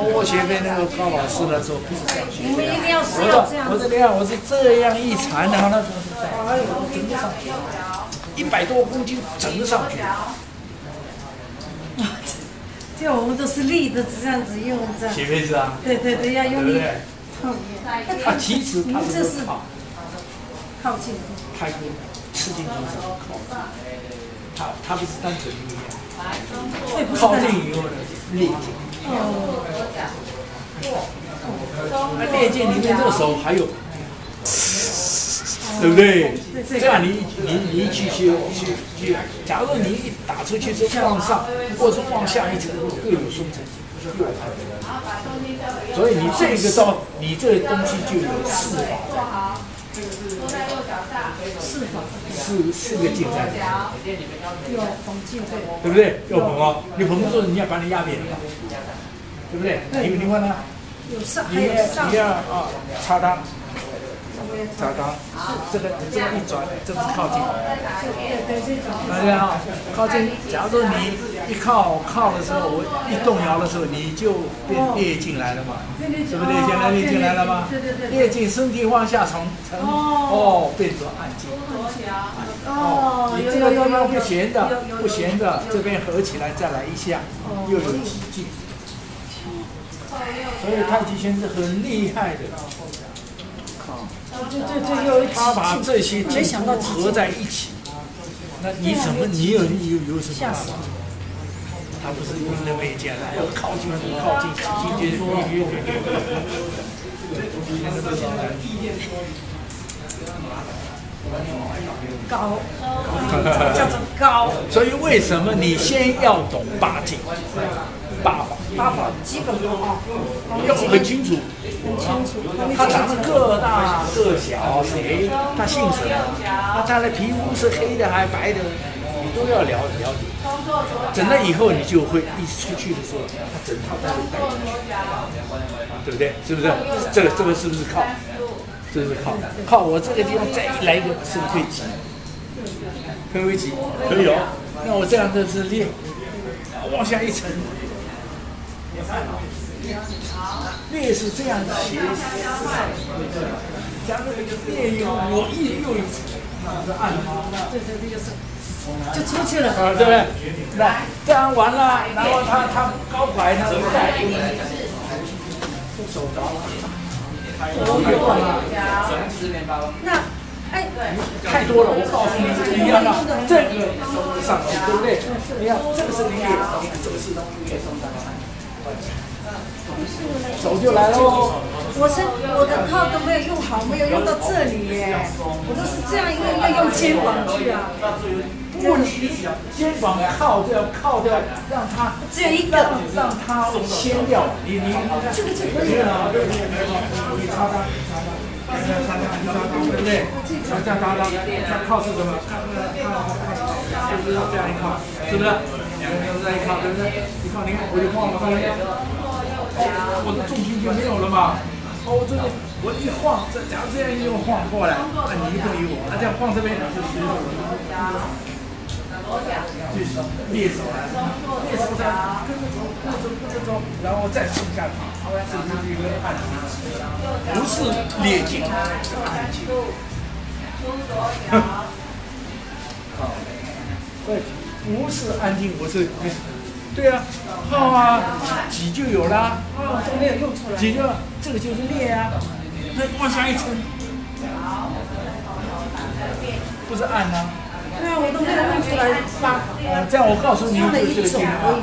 我学飞那个高老师的时候不是这样学我们一定要是我要这我说你看我是这样一缠，然后那时候是这样哎呦，整个上去，一百多公斤整个上去。这样我们都是立的这样子用这样。学飞是啊，对对对，要用力对不对？碰。它其实它你这是是靠靠近。开锅吃进去是靠，近，他他不是单纯力量，靠近以后呢裂劲。哦，那裂劲里面这个手还有，对不对？这样你你你去去去去，假如你一打出去是往上，或者是往下一层，各有松沉，所以你这个刀，你这东西就有四法四法，四四个进对。对不对？要捧哦，你捧不住，你要把你压扁了，对不对？你你看呢？有上还你有上你要啊，插它，插它，这个这个一转，这个是靠近。对家啊，靠近。假如说你一靠靠的时候，我一动摇的时候，你就变裂进来了嘛，是不是裂进来裂进来了吗？对对对。裂进身体往下沉沉，哦，变成暗劲。哦，你这个地方有有有不闲的，不闲的，这边合起来再来一下，又有几劲。所以太极拳是很厉害的。对对对，又他把这些没想到合在一起，那你怎么你有有有什么办法？他不是用那么一件来，要靠近靠近，直接越越越高，叫做高，所以为什么你先要懂八劲、八法，八法基本功啊，要很清楚。很清楚。他长得个大个小，谁？他姓什么？啊，他的皮肤是黑的还是白的？都要了了解。整了以后，你就会一出去的时候，他整套都会带进去，对不对？是不是？这个这个是不是靠？这是靠靠我这个地方再一来一个，是不是可以急？可以急？可以哦。那我这样子是练，往下一沉。烈是这样斜，假如烈以后我一又一层，那是按吗？对对这个是就出去了。啊，对不对？那这样完了，然后他他高拐他不带，手着了，我也忘了，那，哎，太多了，我告诉你，你看到这个上去，对不对？你看这个是烈，这个是烈，手就来喽。我是我的靠都没有用好，没有用到这里耶，我都是这样，一个一个用肩膀去啊。不，你肩膀靠就要，靠掉，让它只有一个让让它掀掉。你你这个就可以了。你擦它，你擦它，你擦它，你擦，对不对？这样搭搭，它靠是什么？就是这样一靠，是不是？两个人这样一靠，对不对？一靠，你我就晃了，看到没有？哦，我的重心就没有了嘛。哦，我这个我一晃，这假如这样一用晃过来，那你不理我，那这样晃这边。就虚了。就是猎手来，猎手在跟着走，跟着走，跟着走，然后再冲下去，这就是一个暗劲，不是猎劲，是暗劲。好，对，不是安静，不是，对啊，号啊，挤就有啦，都没有用出来。挤就这个就是裂啊，那往下一撑，不是按啊。对啊，我都没有用出来吧，呃，这样我告诉你，用了就是这一种而已。